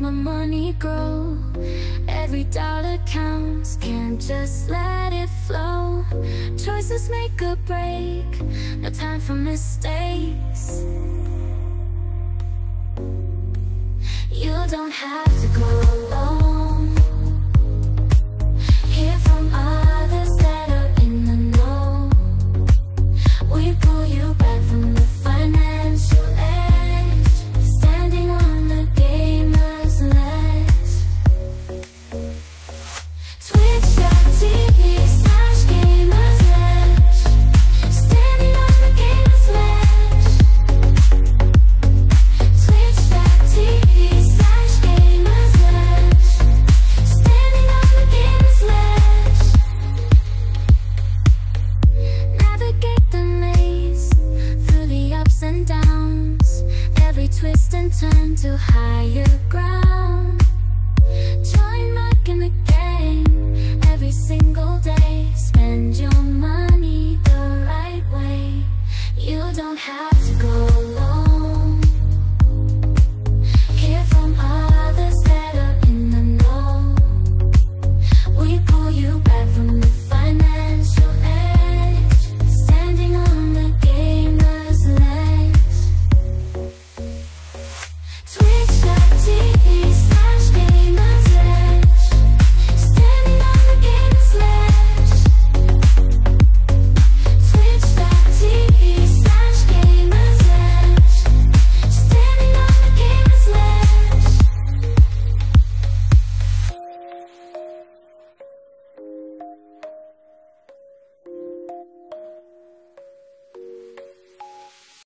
make my money grow. Every dollar counts, can't just let it flow. Choices make a break, no time for mistakes. You don't have to go twist and turn to higher ground